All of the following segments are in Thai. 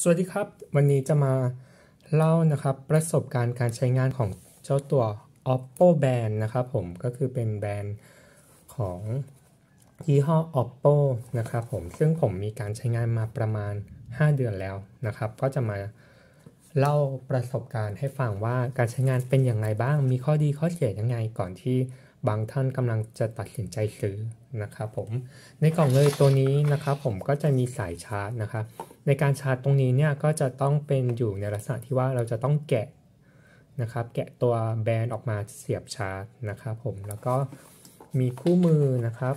สวัสดีครับ วันนี้จะมาเล่านะครับประสบการณ์การใช้งานของเจ้าตัว oppo band นะครับผมก็คือเป็นแบรนด์ของยี่ห้อ oppo นะครับผมซึ่งผมมีการใช้งานมาประมาณ 5 เดือนแล้วนะครับ ก็จะมาเล่าประสบการณ์ให้ฟังว่าการใช้งานเป็นอย่างไรบ้าง มีข้อดีข้อเสียยังไงก่อนที่บางท่านกำลังจะตัดสินใจซื้อนะครับผมในกล่องเลยตัวนี้นะครับผมก็จะมีสายชาร์จนะครับ ในการชาร์จตรงนี้เนี่ยก็จะต้องเป็นอยู่ในลักษณะที่ว่าเราจะต้องแกะนะครับ แกะตัวแบนออกมาเสียบชาร์จนะครับผมแล้วก็มีคู่มือนะครับ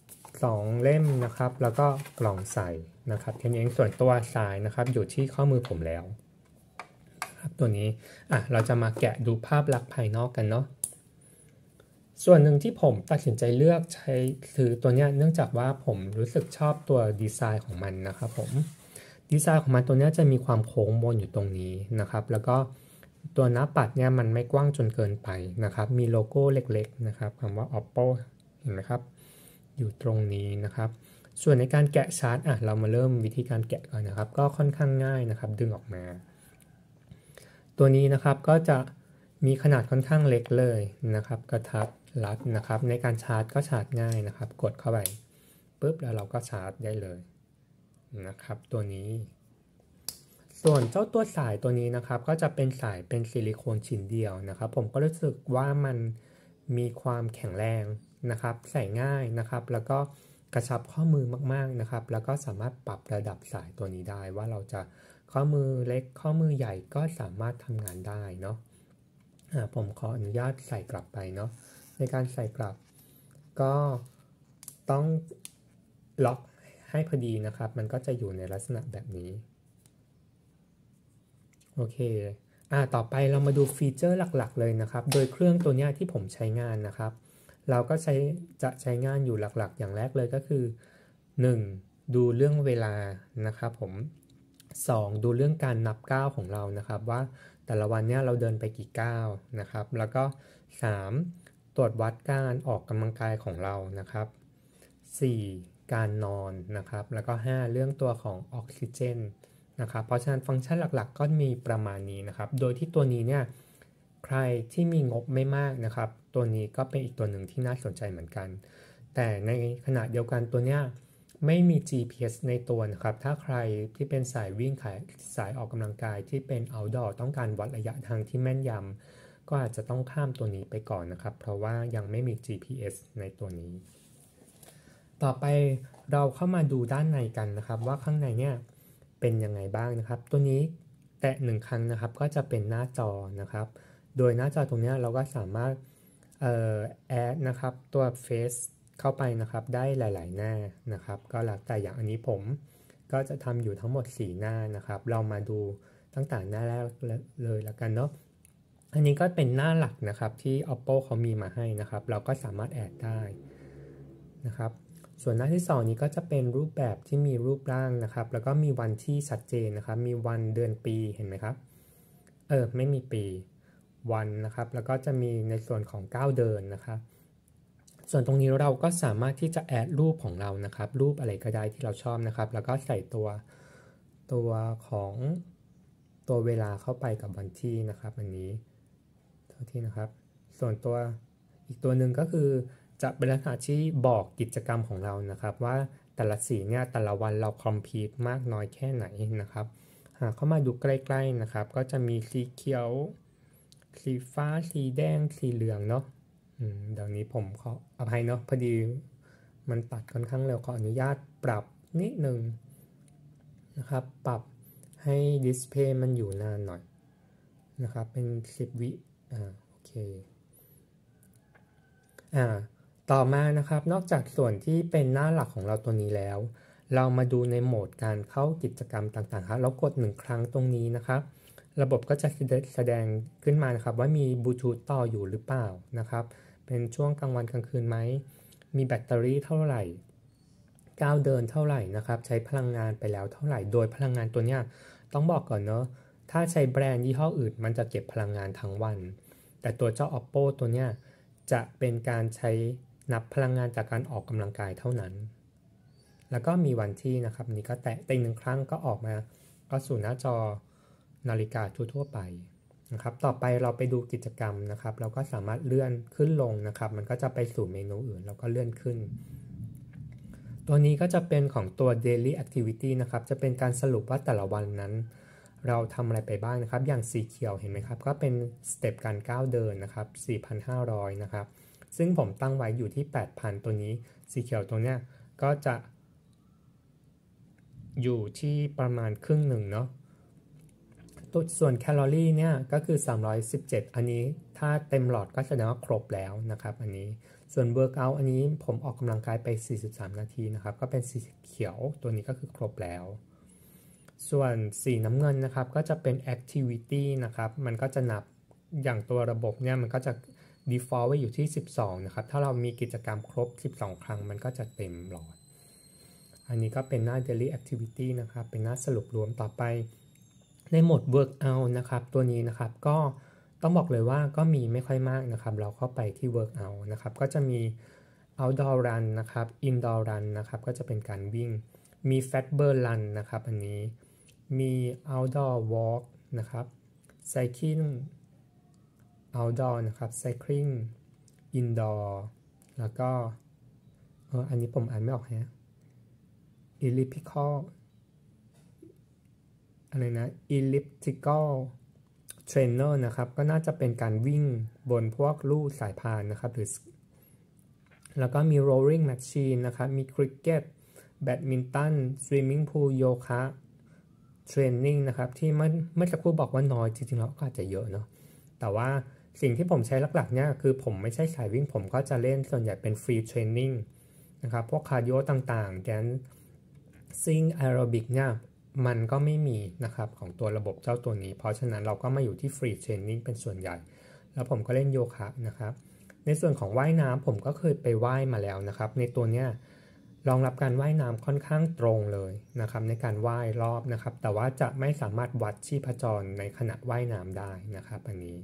2เล่มนะครับ แล้วก็กล่องใส่นะครับแค่นี้เองส่วนตัวสายนะครับอยู่ที่ข้อมือผมแล้วครับตัวนี้อะเราจะมาแกะดูภาพลักษณ์ภายนอกกันเนาะส่วนหนึ่งที่ผมตัดสินใจเลือกใช้ซื้อตัวเนี้ยเนื่องจากว่าผมรู้สึกชอบตัวดีไซน์ของมันนะครับผม ดีไซน์ของมันตัวนี้จะมีความโค้งมนอยู่ตรงนี้นะครับ แล้วก็ตัวหน้าปัดเนี่ยมันไม่กว้างจนเกินไปนะครับ มีโลโก้เล็กๆนะครับคำว่า oppo เห็นไหมครับ อยู่ตรงนี้นะครับ ส่วนในการแกะชาร์จอะเรามาเริ่มวิธีการแกะก่อนนะครับ ก็ค่อนข้างง่ายนะครับ ดึงออกมา ตัวนี้นะครับก็จะมีขนาดค่อนข้างเล็กเลยนะครับ กระทัดรัดนะครับ ในการชาร์จก็ชาร์จง่ายนะครับ กดเข้าไปปุ๊บแล้วเราก็ชาร์จได้เลย นะครับตัวนี้ ส่วนเจ้าตัวสายตัวนี้นะครับ ก็จะเป็นสายเป็นซิลิโคนชิ้นเดียวนะครับ ผมก็รู้สึกว่ามันมีความแข็งแรงนะครับ ใส่ง่ายนะครับ แล้วก็กระชับข้อมือมากๆนะครับ แล้วก็สามารถปรับระดับสายตัวนี้ได้ ว่าเราจะข้อมือเล็กข้อมือใหญ่ก็สามารถทำงานได้เนาะผมขออนุญาตใส่กลับไปเนาะในการใส่กลับ ก็ต้องล็อก ให้พอดีนะครับ มันก็จะอยู่ในลักษณะแบบนี้ โอเคอ่าต่อไปเรามาดูฟีเจอร์หลักๆ เลยนะครับ โดยเครื่องตัวนี้ที่ผมใช้งานนะครับ เราก็ใช้จะใช้งานอยู่หลักๆ อย่างแรกเลยก็คือ 1. ดูเรื่องเวลานะครับผม 2. ดูเรื่องการนับก้าวของเรานะครับ ว่าแต่ละวันเนี้ยเราเดินไปกี่ก้าวนะครับ แล้วก็ 3. ตรวจวัดการออกกำลังกายของเรานะครับ 4. การนอนนะครับ แล้วก็ 5 เรื่องตัวของออกซิเจนนะครับ เพราะฉะนั้นฟังก์ชันหลักๆ ก็มีประมาณนี้นะครับ โดยที่ตัวนี้เนี่ยใครที่มีงบไม่มากนะครับ ตัวนี้ก็เป็นอีกตัวหนึ่งที่น่าสนใจเหมือนกัน แต่ในขณะเดียวกันตัวเนี้ยไม่มี GPS ในตัวนะครับ ถ้าใครที่เป็นสายวิ่งขายสายออกกำลังกายที่เป็น outdoor ต้องการวัดระยะทางที่แม่นยำก็อาจจะต้องข้ามตัวนี้ไปก่อนนะครับ เพราะว่ายังไม่มี GPS ในตัวนี้ ต่อไปเราเข้ามาดูด้านในกันนะครับ ว่าข้างในเนี่ยเป็นยังไงบ้างนะครับ ตัวนี้แตะหนึ่งครั้งนะครับก็จะเป็นหน้าจอนะครับ โดยหน้าจอตรงนี้เราก็สามารถแอดนะครับตัว Face เข้าไปนะครับได้หลาย ๆ หน้านะครับ ก็แล้วแต่อย่างอันนี้ผมก็จะทำอยู่ทั้งหมด 4 หน้านะครับ เรามาดูตั้งแต่หน้าแรกเลยแล้วกันเนาะอันนี้ก็เป็นหน้าหลักนะครับที่ oppo เขามีมาให้นะครับ เราก็สามารถแอดได้นะครับ ส่วนหน้าที่ 2 นี้ก็จะเป็นรูปแบบที่มีรูปร่างนะครับ แล้วก็มีวันที่ชัดเจนนะครับ มีวันเดือนปีเห็นไหมครับ เออไม่มีปีวันนะครับ แล้วก็จะมีในส่วนของก้าวเดินนะครับ ส่วนตรงนี้เราก็สามารถที่จะแอดรูปของเรานะครับ รูปอะไรก็ได้ที่เราชอบนะครับ แล้วก็ใส่ตัวตัวของตัวเวลาเข้าไปกับวันที่นะครับ อันนี้เท่าที่นะครับ ส่วนตัวอีกตัวหนึ่งก็คือ จะเป็นลักษณะที่บอกกิจกรรมของเรานะครับ ว่าแต่ละสีเนี่ยแต่ละวันเราคอมพิวต์มากน้อยแค่ไหนนะครับหากเข้ามาดูใกล้ ๆนะครับ ก็จะมีสีเขียว สีฟ้า สีแดง สีเหลืองเนาะเดี๋ยวนี้ผมขออภัยเนาะพอดีมันตัดค่อนข้างเร็วขออนุญาตปรับนิดหนึ่งนะครับ ปรับให้ดิสเพย์มันอยู่นานหน่อยนะครับ เป็น 10 วิ อ่า โอเค อ่า ต่อมานะครับนอกจากส่วนที่เป็นหน้าหลักของเราตัวนี้แล้ว เรามาดูในโหมดการเข้ากิจกรรมต่างๆครับเรากดหนึ่งครั้งตรงนี้นะครับ ระบบก็จะแสดงขึ้นมานะครับว่ามีบลูทูธต่ออยู่หรือเปล่านะครับเป็นช่วงกลางวันกลางคืนไหม มีแบตเตอรี่เท่าไหร่ก้าวเดินเท่าไหร่นะครับ ใช้พลังงานไปแล้วเท่าไหร่ โดยพลังงานตัวเนี้ยต้องบอกก่อนเนาะ ถ้าใช้แบรนด์ยี่ห้ออื่น มันจะเก็บพลังงานทั้งวัน แต่ตัวเจ้า oppo ตัวเนี้ยจะเป็นการใช้ นับพลังงานจากการออกกำลังกายเท่านั้น แล้วก็มีวันที่นะครับนี่ก็แตะติงหนึ่งครั้งก็ออกมาก็สู่หน้าจอนาฬิกาทั่วๆไปนะครับ ต่อไปเราไปดูกิจกรรมนะครับ เราก็สามารถเลื่อนขึ้นลงนะครับ มันก็จะไปสู่เมนูอื่นเราก็เลื่อนขึ้น ตัวนี้ก็จะเป็นของตัว daily activity นะครับ จะเป็นการสรุปว่าแต่ละวันนั้น เราทำอะไรไปบ้างนะครับ อย่างสีเขียวเห็นไหมครับ ก็เป็นสเต็ปการก้าวเดินนะครับ 4,500 นะครับ ซึ่งผมตั้งไว้อยู่ที่ 8,000 ตัวนี้ สีเขียวตัวเนี้ยก็จะอยู่ที่ประมาณครึ่งหนึ่งเนาะตัวส่วนแคลอรี่เนี่ยก็คือ 317 อันนี้ถ้าเต็มหลอดก็แสดงว่าครบแล้วนะครับอันนี้ ส่วน workout อันนี้ผมออกกำลังกายไป 43 นาทีนะครับ ก็เป็นสีเขียวตัวนี้ก็คือครบแล้ว ส่วนสีน้ำเงินนะครับก็จะเป็น activity นะครับ มันก็จะนับอย่างตัวระบบเนี่ยมันก็จะ default ไว้อยู่ที่ 12 นะครับ ถ้าเรามีกิจกรรมครบ 12 ครั้งมันก็จะเต็มหลอด อันนี้ก็เป็นหน้า daily activity นะครับ เป็นหน้าสรุปรวมต่อไป ในโหมด workout นะครับ ตัวนี้นะครับ ก็ต้องบอกเลยว่าก็มีไม่ค่อยมากนะครับ เราเข้าไปที่ workout นะครับ ก็จะมี outdoor run นะครับ indoor run นะครับ ก็จะเป็นการวิ่ง มี fat burn run นะครับ อันนี้ มี outdoor walk นะครับ cycling outdoor นะครับ cycling indoor แล้วก็เอออันนี้ผมอ่านไม่ออกฮะ elliptical อะไรนะ elliptical trainer นะครับ ก็น่าจะเป็นการวิ่งบนพวกลู่สายพานนะครับ หรือ แล้วก็มี rowing machine นะครับ มี cricket แบดมินตัน swimming pool โยคะ training นะครับ ที่เมื่อเมื่อสักครู่บอกว่าน้อยจริงๆแล้วก็อาจจะเยอะเนาะแต่ว่า สิ่งที่ผมใช้หลักๆเนี่ยคือผมไม่ใช่สายวิ่งผมก็จะเล่นส่วนใหญ่เป็น free training นะครับพวก cardio ต่างๆ dancing แอโรบิกเนี่ยมันก็ไม่มีนะครับของตัวระบบเจ้าตัวนี้ เพราะฉะนั้นเราก็มาอยู่ที่ free training เป็นส่วนใหญ่ แล้วผมก็เล่นโยคะนะครับ ในส่วนของว่ายน้ำผมก็เคยไปว่ายมาแล้วนะครับ ในตัวเนี้ยรองรับการว่ายน้ำค่อนข้างตรงเลยนะครับ ในการว่ายรอบนะครับ แต่ว่าจะไม่สามารถวัดชีพจรในขณะว่ายน้ำได้นะครับ อันนี้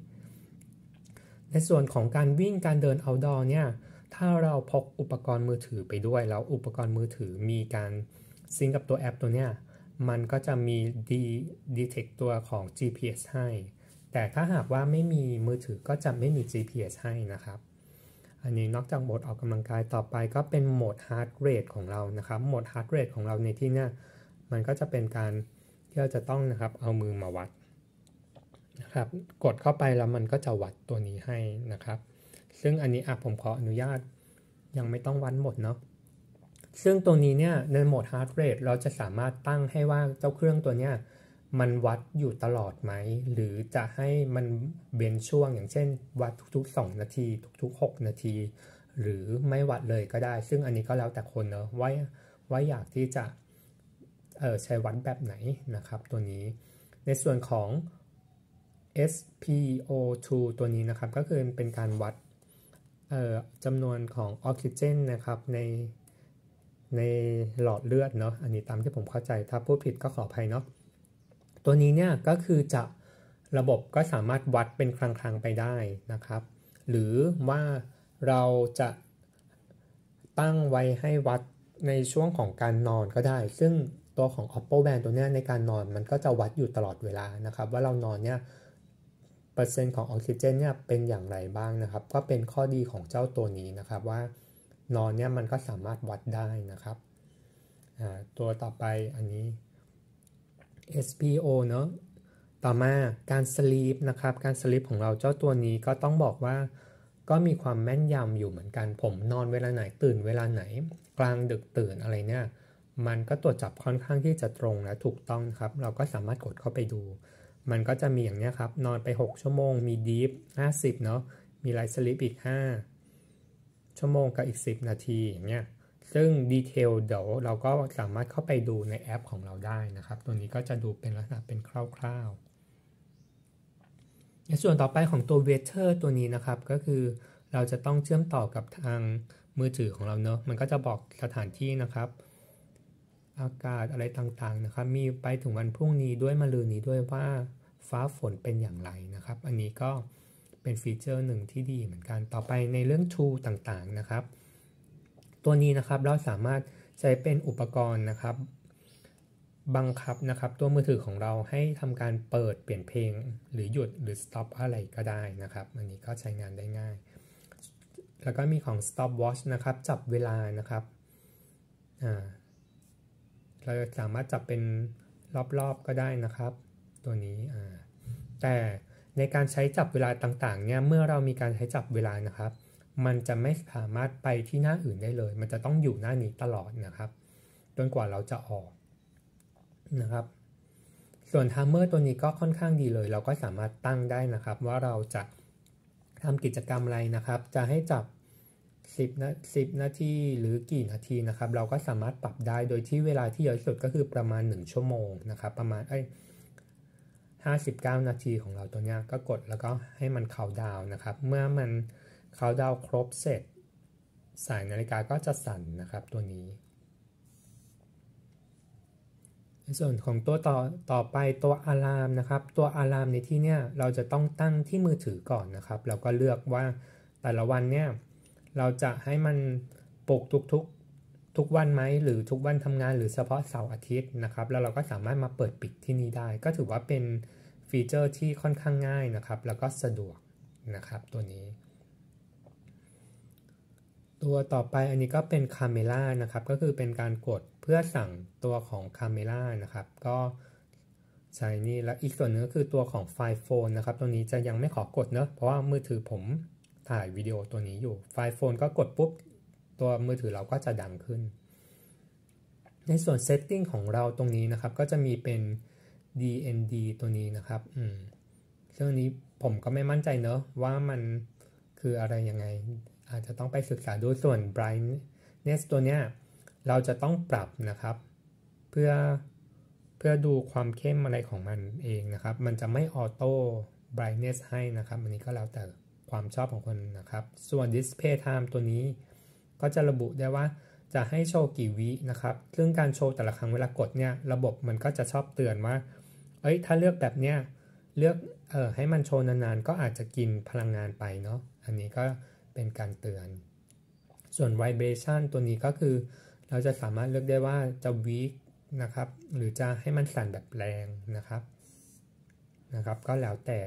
ในส่วนของการวิ่งการเดิน outdoor เนี่ย ถ้าเราพกอุปกรณ์มือถือไปด้วย แล้วอุปกรณ์มือถือมีการซิงกับตัวแอปตัวเนี้ย มันก็จะมีดีดีเทคตัวของ GPS ให้ แต่ถ้าหากว่าไม่มีมือถือก็จะไม่มี GPS ให้นะครับ อันนี้นอกจากโหมดออกกำลังกายต่อไปก็เป็นโหมด heart rate ของเรานะครับ โหมด heart rate ของเราในที่นี้มันก็จะเป็นการที่เราจะต้องนะครับเอามือมาวัด นะครับ กดเข้าไปแล้วมันก็จะวัดตัวนี้ให้นะครับ ซึ่งอันนี้อะผมขออนุญาตยังไม่ต้องวัดหมดเนาะซึ่งตัวนี้เนี่ยในโหมด heart rate เราจะสามารถตั้งให้ว่าเจ้าเครื่องตัวเนี้ยมันวัดอยู่ตลอดไหม หรือจะให้มันเบนช่วงอย่างเช่น วัดทุกๆ 2 นาที ทุก ๆ 6 นาที หรือไม่วัดเลยก็ได้ ซึ่งอันนี้ก็แล้วแต่คนเนอะว่าว่าอยากที่จะเออใช้วัดแบบไหนนะครับ ตัวนี้ ในส่วนของ SpO2 ตัวนี้นะครับก็คือเป็นการวัดจำนวนของออกซิเจนนะครับในในหลอดเลือดเนาะอันนี้ตามที่ผมเข้าใจถ้าพูดผิดก็ขออภัยเนาะตัวนี้เนี่ยก็คือจะระบบก็สามารถวัดเป็นครั้งๆไปได้นะครับ หรือว่าเราจะตั้งไว้ให้วัดในช่วงของการนอนก็ได้ ซึ่งตัวของ Oppo Band ตัวนี้ในการนอนมันก็จะวัดอยู่ตลอดเวลานะครับ ว่าเรานอนเนี่ย เปอร์เซ็นต์ของออกซิเจนเนี่ยเป็นอย่างไรบ้างนะครับ ก็เป็นข้อดีของเจ้าตัวนี้นะครับว่านอนเนี่ยมันก็สามารถวัดได้นะครับ ตัวต่อไปอันนี้ SPO เนาะต่อมาการสลีปนะครับ การสลีปของเราเจ้าตัวนี้ก็ต้องบอกว่า ก็มีความแม่นยำอยู่เหมือนกัน ผมนอนเวลาไหนตื่นเวลาไหน กลางดึกตื่นอะไรเนี่ย มันก็ตรวจจับค่อนข้างที่จะตรงและถูกต้องครับ เราก็สามารถกดเข้าไปดู มันก็จะมีอย่างนี้ครับ นอนไป 6 ชั่วโมง มี deep 50 เนาะ มี light sleep อีก 5 ชั่วโมงกับอีก 10 นาทีอย่างเงี้ย ซึ่ง detail เดี๋ยวเราก็สามารถเข้าไปดูในแอปของเราได้นะครับ ตัวนี้ก็จะดูเป็นลักษณะเป็นคร่าวๆ ในส่วนต่อไปของตัว weather ตัวนี้นะครับ ก็คือเราจะต้องเชื่อมต่อกับทางมือถือของเราเนอะมันก็จะบอกสถานที่นะครับ อากาศอะไรต่างๆนะครับ มีไปถึงวันพรุ่งนี้ด้วยมะรืนนี้ด้วยว่าฟ้าฝนเป็นอย่างไรนะครับ อันนี้ก็เป็นฟีเจอร์หนึ่งที่ดีเหมือนกัน ต่อไปในเรื่อง Tool ต่างๆนะครับ ตัวนี้นะครับเราสามารถใช้เป็นอุปกรณ์นะครับ บังคับนะครับตัวมือถือของเราให้ทำการเปิดเปลี่ยนเพลง หรือหยุดหรือ stop อะไรก็ได้นะครับ อันนี้ก็ใช้งานได้ง่าย แล้วก็มีของ stop watch นะครับ จับเวลานะครับ อ่า เราสามารถจับเป็นรอบๆก็ได้นะครับ ตัวนี้แต่ในการใช้จับเวลาต่างๆเนี่ยเมื่อเรามีการใช้จับเวลานะครับ มันจะไม่สามารถไปที่หน้าอื่นได้เลย มันจะต้องอยู่หน้านี้ตลอดนะครับจนกว่าเราจะออกนะครับ ส่วนทัมเมอร์ตัวนี้ก็ค่อนข้างดีเลย เราก็สามารถตั้งได้นะครับ ว่าเราจะทำกิจกรรมอะไรนะครับ จะให้จับ 10นา10 นาทีหรือกี่นาทีนะครับ เราก็สามารถปรับได้โดยที่เวลาที่เยอะสุดก็คือประมาณ 1 ชั่วโมงนะครับ ประมาณเอ้ย59 นาทีของเราตัวนี้ก็กดแล้วก็ให้มันเขาดาวนะครับ เมื่อมันเขาดาวครบเสร็จ สายนาฬิกาก็จะสั่นนะครับตัวนี้ในส่วนของตัวต่อต่อไปตัวอะลามนะครับ ตัวอะลามในที่เนี้ยเราจะต้องตั้งที่มือถือก่อนนะครับ เราก็เลือกว่าแต่ละวันเนี่ย เราจะให้มันปลุกทุกๆทุกวันไหมหรือทุกวันทำงานหรือเฉพาะเสาร์อาทิตย์นะครับ แล้วเราก็สามารถมาเปิดปิดที่นี่ได้ ก็ถือว่าเป็นฟีเจอร์ที่ค่อนข้างง่ายนะครับ แล้วก็สะดวกนะครับตัวนี้ ตัวต่อไปอันนี้ก็เป็นคาเมล่านะครับ ก็คือเป็นการกดเพื่อสั่งตัวของคาเมล่านะครับ ก็ใช้นี่แล้วอีกส่วนนึงก็คือตัวของ find phone นะครับ ตัวนี้จะยังไม่ขอกดเนอะเพราะว่ามือถือผม ถ่ายวิดีโอตัวนี้อยู่ find phone ก็กดปุ๊บ ตัวมือถือเราก็จะดังขึ้น ในส่วน setting ของเราตรงนี้นะครับ ก็จะมีเป็น DND ตัวนี้นะครับอืมซึ่งอันนี้ผมก็ไม่มั่นใจเนอะว่ามันคืออะไรยังไง อาจจะต้องไปศึกษาดูส่วน brightness ตัวเนี้ยเราจะต้องปรับนะครับ เพื่อเพื่อดูความเข้มอะไรของมันเองนะครับ มันจะไม่ auto brightness ให้นะครับ อันนี้ก็แล้วแต่ ความชอบของคนนะครับ ส่วน display time ตัวนี้ ก็จะระบุได้ว่าจะให้โชว์กี่วินะครับ ซึ่งการโชว์แต่ละครั้งเวลากดเนี่ย ระบบมันก็จะชอบเตือนว่า เอ้ย ถ้าเลือกแบบเนี้ย เลือก เออให้มันโชว์นานๆ ก็อาจจะกินพลังงานไปเนาะ อันนี้ก็เป็นการเตือน ส่วน vibration ตัวนี้ก็คือ เราจะสามารถเลือกได้ว่าจะ weak นะครับ หรือจะให้มันสั่นแบบแรงนะครับ นะครับ ก็แล้วแต่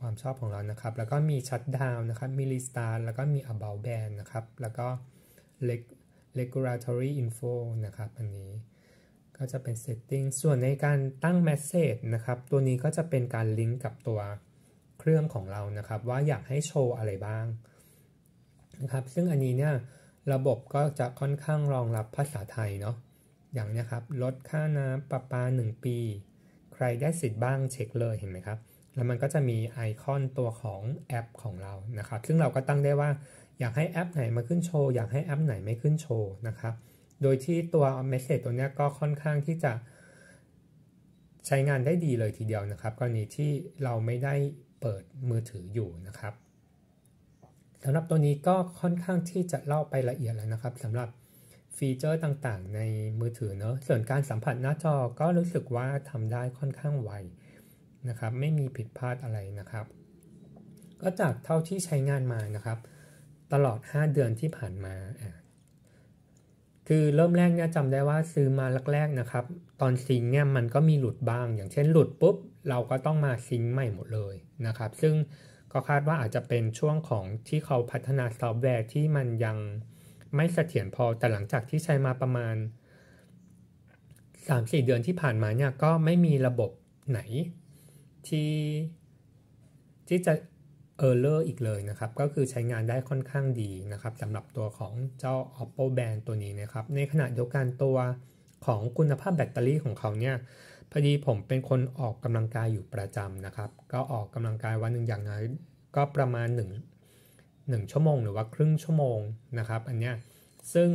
ความชอบของเรานะครับ แล้วก็มี shutdown นะครับมี restart แล้วก็มี about band นะครับ แล้วก็ regulatory info นะครับ อันนี้ก็จะเป็น setting ส่วนในการตั้ง message นะครับ ตัวนี้ก็จะเป็นการลิงก์กับตัวเครื่องของเรานะครับ ว่าอยากให้โชว์อะไรบ้างนะครับ ซึ่งอันนี้เนี่ยระบบก็จะค่อนข้างรองรับภาษาไทยเนาะอย่างนี้ครับ ลดค่าน้ำประปา 1 ปี ใครได้สิทธิ์บ้างเช็คเลยเห็นไหมครับ แล้วมันก็จะมีไอคอนตัวของแอปของเรานะครับ ซึ่งเราก็ตั้งได้ว่าอยากให้แอปไหนมาขึ้นโชว์ อยากให้แอปไหนไม่ขึ้นโชว์นะครับ โดยที่ตัว Message ตัวนี้ก็ค่อนข้างที่จะใช้งานได้ดีเลยทีเดียวนะครับกรณีที่เราไม่ได้เปิดมือถืออยู่นะครับสำหรับตัวนี้ก็ค่อนข้างที่จะเล่าไปละเอียดแล้วนะครับสำหรับฟีเจอร์ต่างๆ ในมือถือเนอะส่วนการสัมผัสหน้าจอก็รู้สึกว่าทำได้ค่อนข้างไว นะครับไม่มีผิดพลาดอะไรนะครับ ก็จากเท่าที่ใช้งานมานะครับ ตลอด 5 เดือนที่ผ่านมา คือเริ่มแรกเนี่ยจำได้ว่าซื้อมาแรกๆนะครับ ตอนซิงเนี่ยมันก็มีหลุดบ้าง อย่างเช่นหลุดปุ๊บ เราก็ต้องมาซิงใหม่หมดเลยนะครับ ซึ่งก็คาดว่าอาจจะเป็นช่วงของที่เขาพัฒนาซอฟต์แวร์ที่มันยังไม่เสถียรพอแต่หลังจากที่ใช้มาประมาณ 3-4 เดือนที่ผ่านมาเนี่ยก็ไม่มีระบบไหน ที่ที่จะ error อีกเลยนะครับ ก็คือใช้งานได้ค่อนข้างดีนะครับสำหรับตัวของเจ้า Oppo Band ตัวนี้นะครับ ในขณะเดียวกันตัวของคุณภาพแบตเตอรี่ของเขาเนี่ยพอดีผมเป็นคนออกกำลังกายอยู่ประจำนะครับ ก็ออกกำลังกายวันหนึ่งอย่างน้อยก็ประมาณ1 1ชั่วโมงหรือว่าครึ่งชั่วโมงนะครับ อันเนี้ยซึ่ง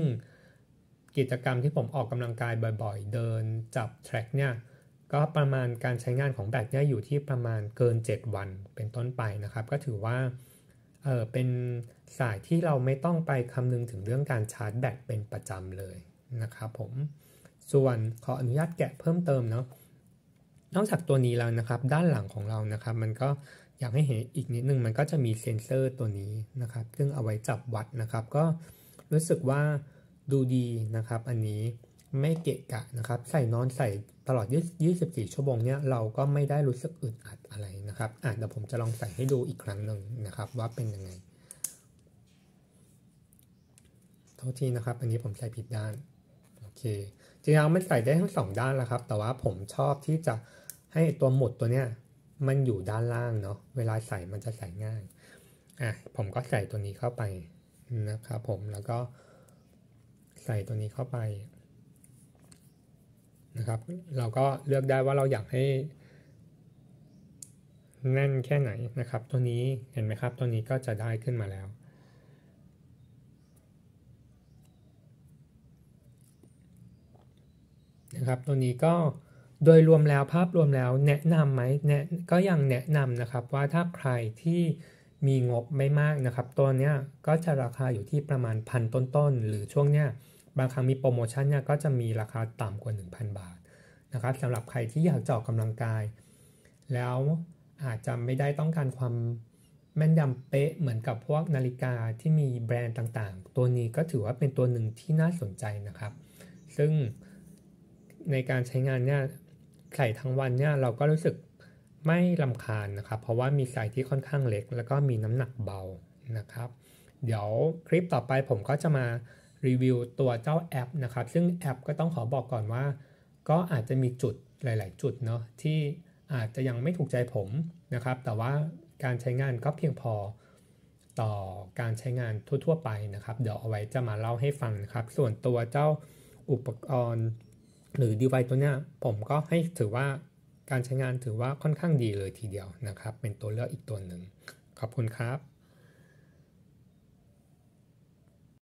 กิจกรรมที่ผมออกกำลังกายบ่อยๆ เดินจับแทร็กเนี่ย ก็ประมาณการใช้งานของแบตเนี่ยอยู่ที่ประมาณเกิน 7 วันเป็นต้นไปนะครับ ก็ถือว่าเออเป็นสายที่เราไม่ต้องไปคำนึงถึงเรื่องการชาร์จแบตเป็นประจำเลยนะครับผมส่วนขออนุญาตแกะเพิ่มเติมเนาะนอกจากตัวนี้แล้วนะครับ ด้านหลังของเรานะครับ มันก็อยากให้เห็นอีกนิดนึงมันก็จะมีเซ็นเซอร์ตัวนี้นะครับ ซึ่งเอาไว้จับวัดนะครับ ก็รู้สึกว่าดูดีนะครับ อันนี้ไม่เกะกะนะครับ ใส่นอนใส่ ตลอด 24 ชั่วโมงเนี่ยเราก็ไม่ได้รู้สึกอึดอัดอะไรนะครับอะเดี๋ยวผมจะลองใส่ให้ดูอีกครั้งหนึ่งนะครับ ว่าเป็นยังไงโทษทีนะครับ อันนี้ผมใส่ผิดด้านโอเคจริงๆมันใส่ได้ทั้งสองด้านแล้วครับ แต่ว่าผมชอบที่จะให้ตัวหมุดตัวเนี้ยมันอยู่ด้านล่างเนาะเวลาใส่มันจะใส่ง่ายอะผมก็ใส่ตัวนี้เข้าไปนะครับ ผมแล้วก็ใส่ตัวนี้เข้าไป นะครับ เราก็เลือกได้ว่าเราอยากให้แน่นแค่ไหนนะครับ ตัวนี้เห็นไหมครับ ตัวนี้ก็จะได้ขึ้นมาแล้ว นะครับ ตัวนี้ก็โดยรวมแล้วภาพรวมแล้วแนะนำไหมแนะก็ยังแนะนำนะครับว่าถ้าใครที่มีงบไม่มากนะครับ ตัวเนี้ยก็จะราคาอยู่ที่ประมาณพันต้นๆ หรือช่วงเนี้ย บางครั้งมีโปรโมชั่นเนี่ยก็จะมีราคาต่ำกว่า 1,000 บาทนะครับสำหรับใครที่อยากจะออกกำลังกาย แล้วอาจจะไม่ได้ต้องการความแม่นยำเป๊ะเหมือนกับพวกนาฬิกาที่มีแบรนด์ต่างๆ ตัวนี้ก็ถือว่าเป็นตัวหนึ่งที่น่าสนใจนะครับ ซึ่งในการใช้งานเนี่ยใส่ทั้งวันเนี่ยเราก็รู้สึกไม่ลำคาญนะครับ เพราะว่ามีสายที่ค่อนข้างเล็ก แล้วก็มีน้ำหนักเบานะครับ เดี๋ยวคลิปต่อไปผมก็จะมา รีวิวตัวเจ้าแอปนะครับ ซึ่งแอปก็ต้องขอบอกก่อนว่า ก็อาจจะมีจุดหลาย ๆ จุดเนาะที่อาจจะยังไม่ถูกใจผมนะครับ แต่ว่าการใช้งานก็เพียงพอต่อการใช้งานทั่ว ๆ ไปนะครับ เดี๋ยวเอาไว้จะมาเล่าให้ฟังนะครับ ส่วนตัวเจ้าอุปกรณ์หรือ device ตัวเนี้ยผมก็ให้ถือว่าการใช้งานถือว่าค่อนข้างดีเลยทีเดียวนะครับ เป็นตัวเลือกอีกตัวหนึ่งขอบคุณครับ